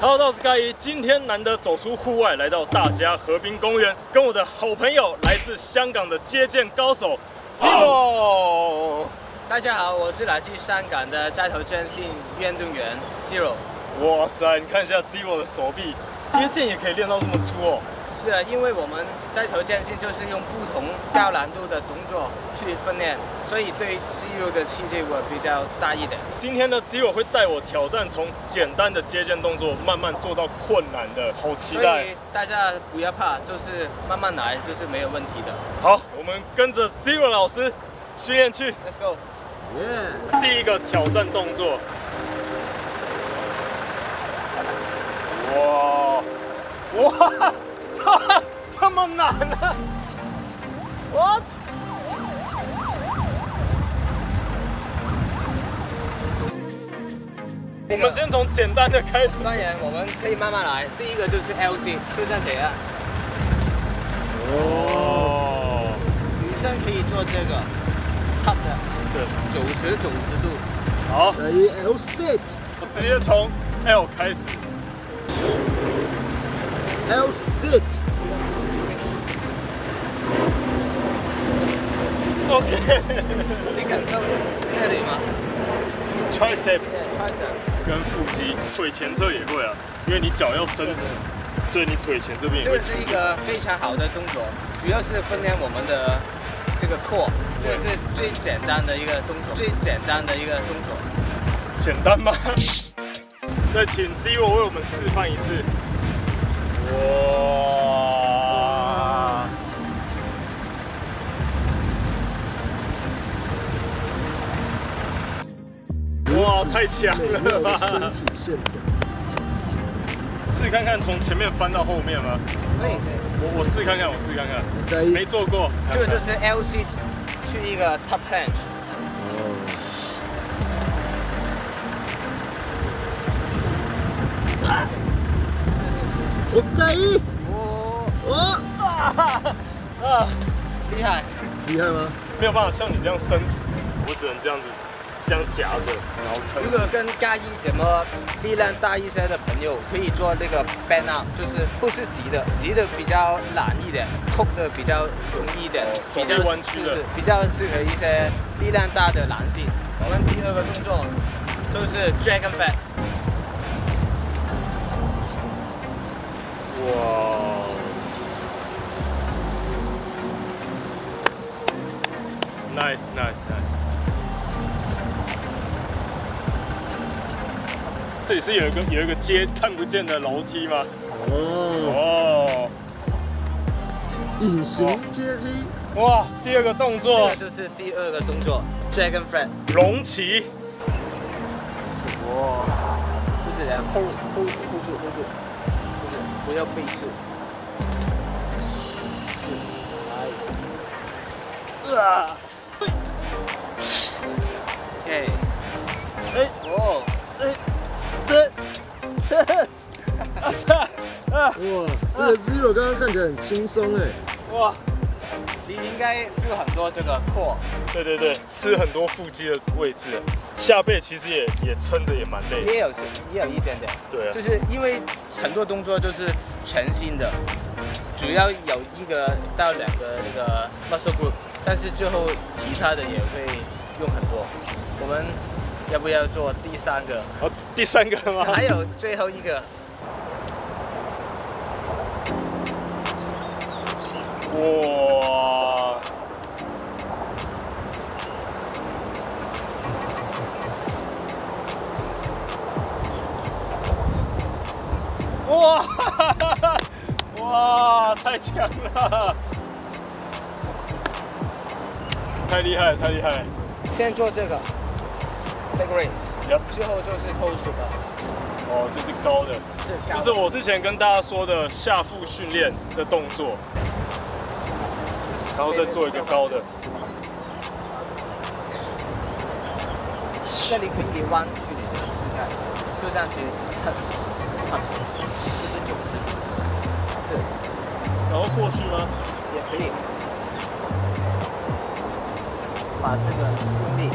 Hello，我是盖伊，今天难得走出户外，来到大家河滨公园，跟我的好朋友来自香港的接剑高手 Zero。大家好，我是来自香港的街头剑性运动员 Zero。哇塞，你看一下 Zero 的手臂，接剑也可以练到这么粗哦。是啊，因为我们在头剑性就是用不同高难度的动作去训练，所以对肌肉的刺激我比较大一点。今天呢，Zero 会带我挑战从简单的接剑动作慢慢做到困难的，好期待！所以大家不要怕，就是慢慢来，就是没有问题的。好，我们跟着 Zero 老师训练去。Let's go！耶！第一个挑战动作，哇哇！这么难啊？What？我们先从简单的开始。当然我们可以慢慢来。第一个就是 LC，就像这样。哦，女生可以做这个，差的对，九十九十度。好，来一 L sit 我直接从 L 开始。L sit OK，你感受这里吗？Triceps 对，快点。跟腹肌，腿前侧也会啊，因为你脚要伸直，所以你腿前这边也会这个是一个非常好的动作，主要是训练我们的这个 core，这个是最简单的一个动作，最简单的一个动作。简单吗？再请 Zero 为我们示范一次。哇！太强了吧！试看看从前面翻到后面吗？可以可以，我我试看看，我试看看，没做过。这个就是 LC 去一个 top planche，我盖一，哦，哦，啊，厉害！厉害吗？没有办法像你这样伸直，我只能这样子，这样夹着，然后撑。如果跟嘉义怎么力量大一些的朋友，可以做这个 band up，就是不是急的，急的比较懒一点，扣的比较容易一点，比较弯曲的比较适合一些力量大的男性。我们第二个动作就是 dragon fest。哇！Nice, nice, nice。这里是有一个有一个街看不见的楼梯吗？哦，哦，隐形阶梯。哇！第二个动这作个，就是第二个动作 dragon fest。龙旗。哇，就是这样 hold hold 住 hold 住 hold 住，就是不要背刺。啊！OK，哎，哦，这啊啊！哇，这个 Zero 刚刚看起来很轻松哎。哇！你应该有很多这个 core。对对对，吃很多腹肌的位置，下背其实也也撑着也蛮累的。也有也有一点点，对啊就，是因为很多动作就是全新的，主要有一个到两个那个 muscle group，但是最后其他的也会用很多。我们要不要做第三个？哦，第三个了吗？还有最后一个，哇！哇！哇！太强了！太厉害，太厉害！先做这个 leg raise，Yep 之后就是 toe s 哦，就是高的，是就是我之前跟大家说的下腹训练的动作，然后再做一个高的。这里可以弯曲你的膝盖，就这样去蹭蹭，就是九十，是然后过去吗？也可以。把这个用力，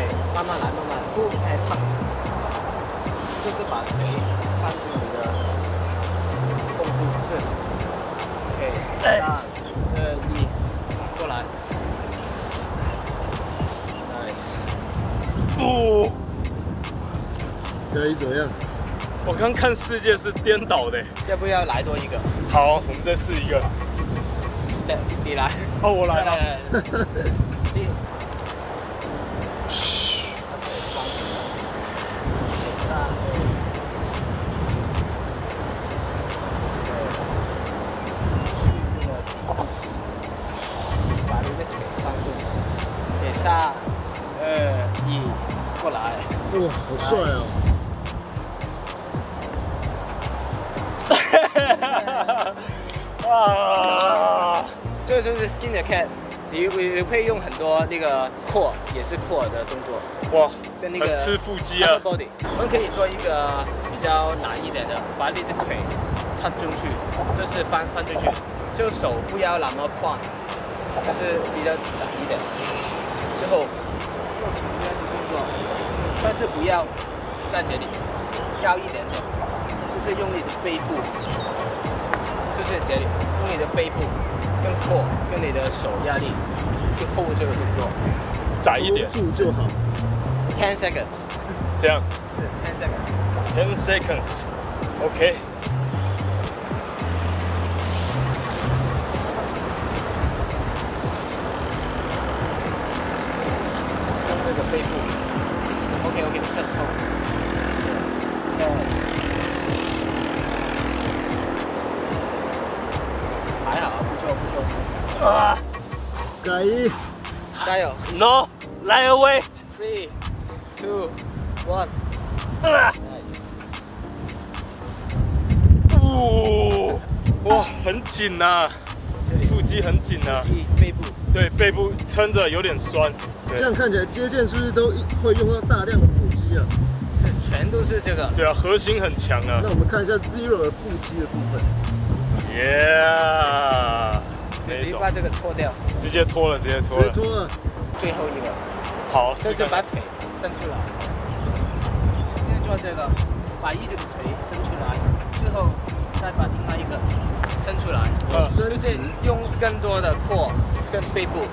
对，慢慢来，慢慢不哎烫，就是把腿放进你的弓步，是，OK，三二一，过来，nice，不，可以怎么样？我刚看世界是颠倒的。要不要来多一个？好，我们再试一个。对，你来，哦，我来了。过来。哇，好帅哦！哇！这个就是 skin 的 cat，你你你会用很多那个 core，也是 core 的动作，哇，跟那个吃腹肌啊。我们可以做一个比较难一点的，把你的腿探进去，就是翻翻进去，就手不要那么宽，就是比较窄一点。之后但是不要在这里要一点点，就是用你的背部，就是这里用你的背部跟 core 跟你的手压力去 hold 这个动作窄一点，住就好。，ten seconds 这样是 ten seconds。，ten seconds。OK，哇，很紧呐，这里腹肌很紧呐，腹肌背部，对，背部撑着有点酸，对。这样，看起来接剑是不是都会用到大量的腹肌啊？是全都是这个。对啊，核心很强啊。那我们看一下 Zero 的腹肌的部分。，Yeah，直接把这个脱掉，直接脱了，直接脱了，直接脱了，最后一个。好，就是把腿伸出来。现在做这个，把一只腿伸出来，最后再把另外一个伸出来，就是用更多的 core 跟背部。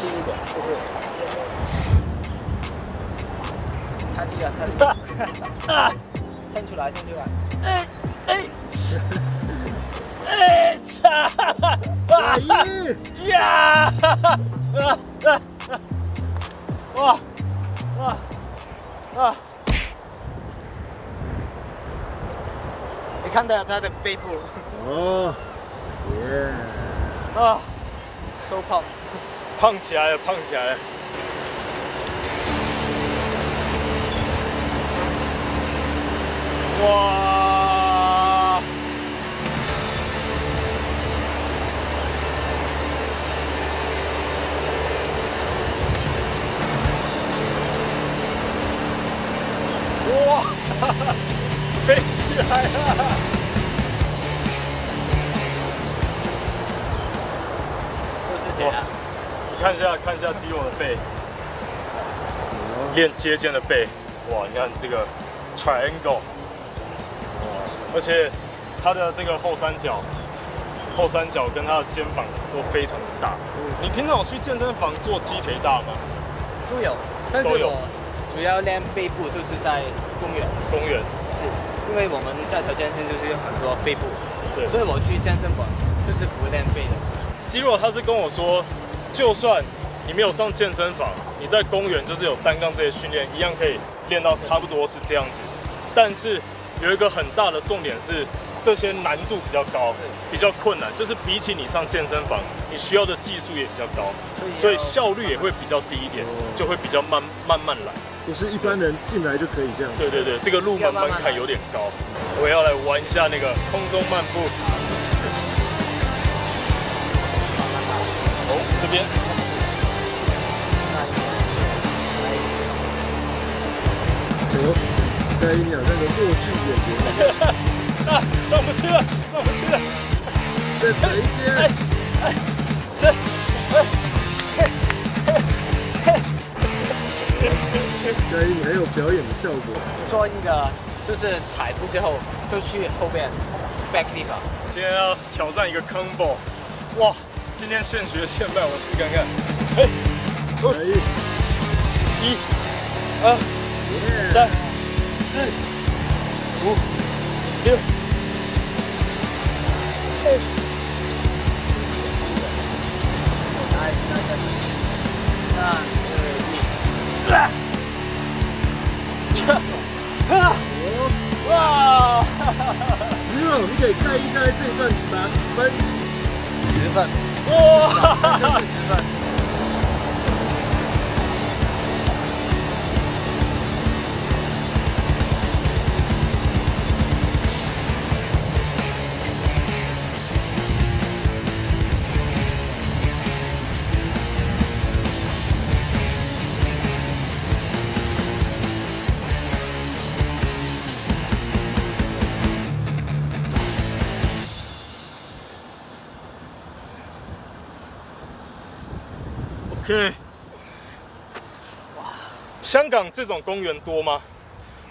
第一个太低了，太低了。伸出来，伸出来。哎哎，哎，擦，改啊一，呀，啊啊啊，哇，啊啊，你看到他的背部哦，耶，啊，收胖，胖起来了，胖起来了。哇！飞起来了！就是这样。你看一下，看一下 Zero 的背，练接肩的背，哇！你看这个 triangle，而且他的这个后三角，后三角跟他的肩膀都非常的大。你平常有去健身房做肌肥大吗？都有，但是都有我主要练背部就是在公园，公园，是因为我们在条健身就是有很多背部，对所以我去健身房就是不练背的。Zero 他是跟我说，就算你没有上健身房，你在公园就是有单杠这些训练，一样可以练到差不多是这样子。但是有一个很大的重点是，这些难度比较高，比较困难，就是比起你上健身房，你需要的技术也比较高，所以效率也会比较低一点，就会比较慢慢慢来。不是一般人进来就可以这样。对对对，这个入门门槛有点高。我要来玩一下那个空中漫步。哦这边开始。哦，盖伊你好像个默剧演员，啊，上不去了，上不去了。再踩一阶。哎四，哎，嘿，嘿，嘿，嘉一，你很有表演的效果。做一个就是踩步之后就去后面 back 地方。今天要挑战一个 combo，哇！今天现学现卖，我试看看。哎，一、二、三、四、五、六。香港这种公园多吗？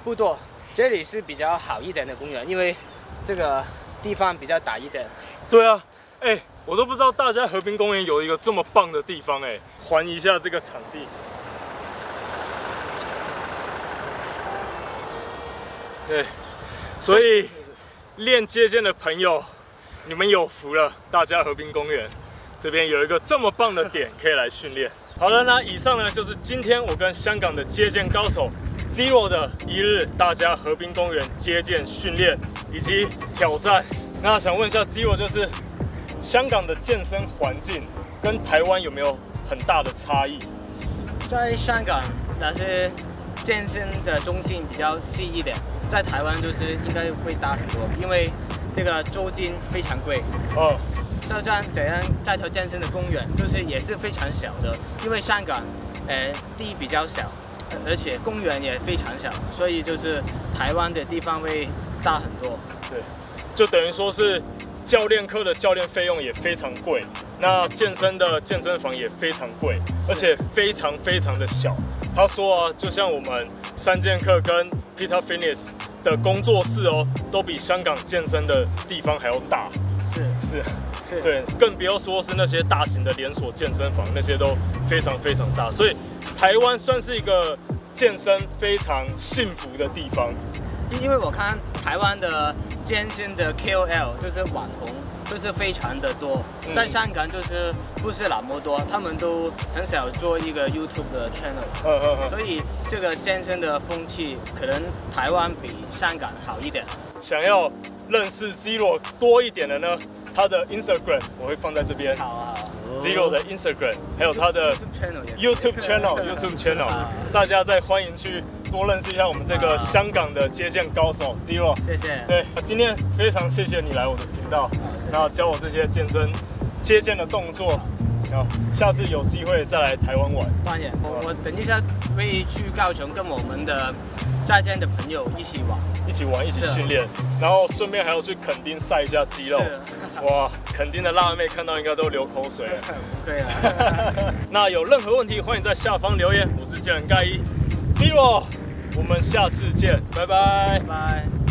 不多，这里是比较好一点的公园，因为这个地方比较大一点。对啊，哎、我都不知道大家和平公园有一个这么棒的地方哎、环一下这个场地。对，所以练接剑的朋友，你们有福了，大家和平公园这边有一个这么棒的点可以来训练。好了，那以上呢就是今天我跟香港的接剑高手 Zero 的一日大家河滨公园接剑训练以及挑战。那想问一下 Zero，就是香港的健身环境跟台湾有没有很大的差异？在香港那些健身的中心比较细一点，在台湾就是应该会大很多，因为这个租金非常贵。哦，就这样怎样在头健身的公园，就是也是非常小的，因为香港，呃，地比较小，而且公园也非常小，所以就是台湾的地方会大很多。对，就等于说是教练课的教练费用也非常贵，那健身的健身房也非常贵，而且非常非常的小。他说啊，就像我们三剑客跟 Peter Fitness 的工作室哦，都比香港健身的地方还要大。是是，是，对，更不要说是那些大型的连锁健身房，那些都非常非常大。所以台湾算是一个健身非常幸福的地方。因因为我看台湾的健身的 KOL 就是网红，就是非常的多，嗯在香港就是不是那么多，他们都很少做一个 YouTube 的 channel。嗯嗯嗯。所以这个健身的风气可能台湾比香港好一点。想要认识 Zero 多一点的呢，他的 Instagram 我会放在这边好啊好啊，Zero 的 Instagram，还有他的，YouTube channel，YouTube channel，好大家再欢迎去多认识一下我们这个香港的接剑高手 Zero。谢谢。对，今天非常谢谢你来我的频道，谢然后教我这些健身接剑的动作，下次有机会再来台湾玩。欢迎我我等一下会去高雄跟我们的在健的朋友一起玩。一起玩，一起训练，然后顺便还要去垦丁晒一下肌肉。哇，垦丁的辣妹看到应该都流口水了。对啊。那有任何问题，欢迎在下方留言。我是健人盖伊 Zero，我们下次见，拜拜拜。拜。